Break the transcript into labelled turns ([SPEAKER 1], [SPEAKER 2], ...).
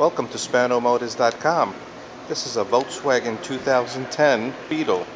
[SPEAKER 1] Welcome to SpanoMotors.com. This is a Volkswagen 2010 Beetle.